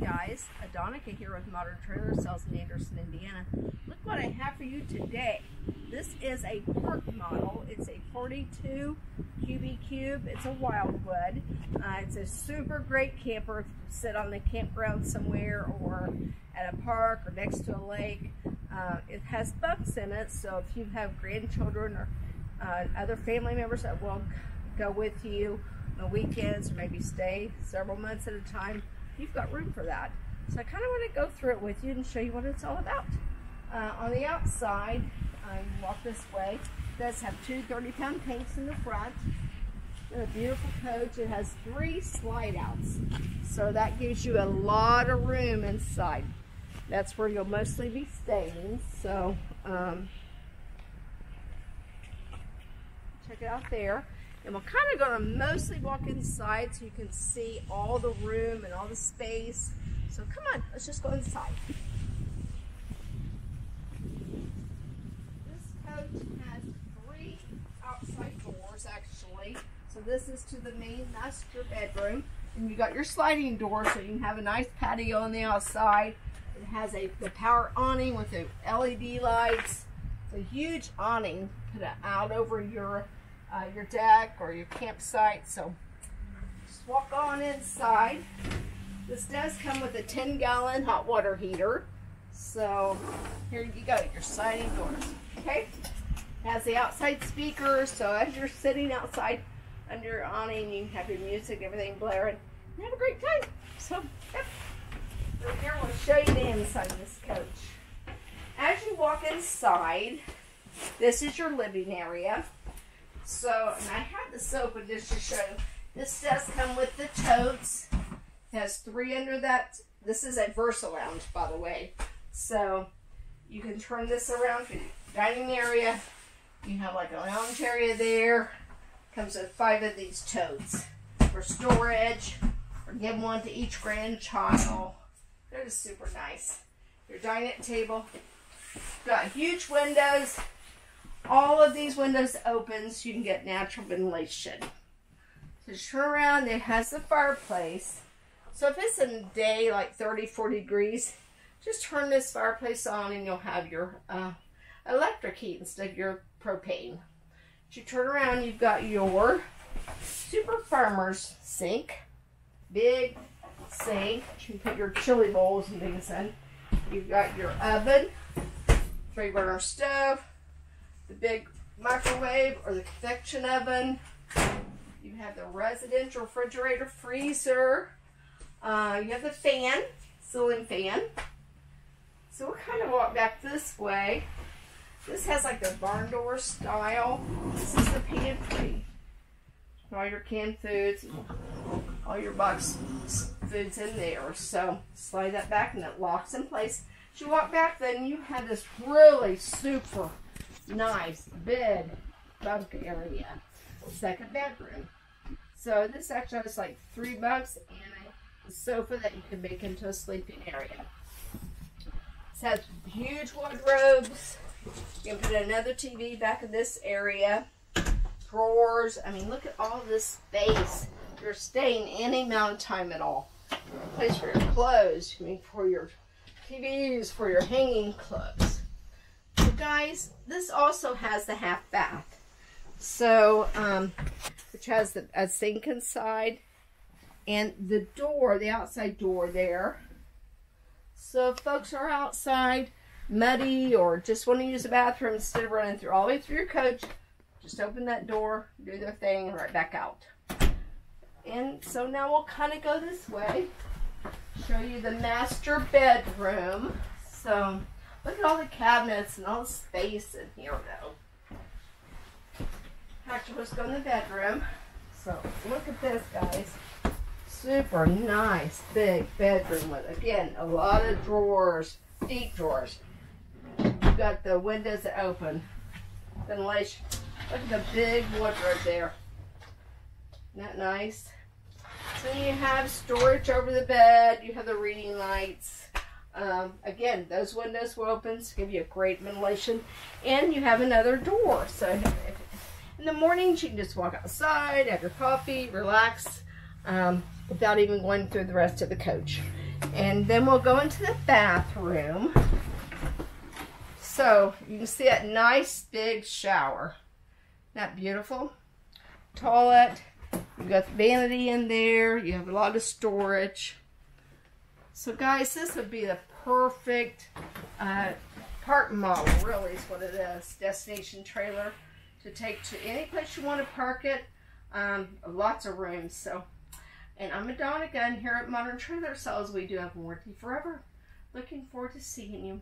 guys, Adonica here with Modern Trailer Sales in Anderson, Indiana. Look what I have for you today. This is a park model. It's a 42 QBQ. It's a Wildwood. Uh, it's a super great camper. Sit on the campground somewhere or at a park or next to a lake. Uh, it has bunks in it, so if you have grandchildren or uh, other family members that will go with you on the weekends or maybe stay several months at a time, you've got room for that. So I kind of want to go through it with you and show you what it's all about. Uh, on the outside, I walk this way, it does have two 30 pound tanks in the front. A beautiful coach. It has three slide outs. So that gives you a lot of room inside. That's where you'll mostly be staying. So um, check it out there. And we're kind of going to mostly walk inside so you can see all the room and all the space. So come on, let's just go inside. This coach has three outside doors actually. So this is to the main master bedroom. And you got your sliding door so you can have a nice patio on the outside. It has a the power awning with the LED lights. It's a huge awning put out over your uh, your deck or your campsite. So just walk on inside. This does come with a 10 gallon hot water heater. So here you go, your sliding doors. Okay, has the outside speakers. So as you're sitting outside under your awning, you have your music, everything blaring, and have a great time. So yep. So here we'll show you the inside of this coach. As you walk inside, this is your living area. So, and I have this open just to show you. This does come with the totes. It has three under that. This is a Versa Lounge, by the way. So, you can turn this around for your dining area. You have like a lounge area there. Comes with five of these totes for storage. Or give one to each grandchild. They're just super nice. Your dining table. Got huge windows all of these windows open so you can get natural ventilation. So turn around, it has the fireplace. So if it's a day like 30, 40 degrees, just turn this fireplace on and you'll have your uh, electric heat instead of your propane. As you turn around, you've got your Super Farmer's sink. Big sink. You can put your chili bowls and things in. You've got your oven, three burner stove, the big microwave or the convection oven. You have the residential refrigerator freezer. Uh, you have the fan, ceiling fan. So we'll kind of walk back this way. This has like the barn door style. This is the pantry. All your canned foods, all your box foods in there. So slide that back and it locks in place. As you walk back, then you have this really super nice bed bunk area. Second bedroom. So this actually has like three bunks and a sofa that you can make into a sleeping area. This has huge wardrobes. You can put another TV back in this area. Drawers. I mean, look at all this space. You're staying any amount of time at all. Place for your clothes. I mean, for your TVs, for your hanging clothes guys, this also has the half bath. So, um, which has the, a sink inside and the door, the outside door there. So if folks are outside, muddy, or just want to use the bathroom instead of running through all the way through your coach, just open that door, do their thing, and right back out. And so now we'll kind of go this way, show you the master bedroom. So Look at all the cabinets and all the space in here, though. Actually, let's go in the bedroom. So, look at this, guys. Super nice, big bedroom with, again, a lot of drawers, deep drawers. You've got the windows open. Ventilation. Look at the big wardrobe there. Isn't that nice? So you have storage over the bed. You have the reading lights. Um, again, those windows will open to give you a great ventilation. And you have another door. So in the mornings, you can just walk outside, have your coffee, relax, um, without even going through the rest of the coach. And then we'll go into the bathroom. So you can see that nice big shower. That beautiful? Toilet. You've got the vanity in there. You have a lot of storage. So guys, this would be the perfect uh, park model, really is what it is. Destination trailer to take to any place you want to park it. Um, lots of rooms. So, And I'm Adonica again here at Modern Trailer Sales. We do have warranty forever. Looking forward to seeing you.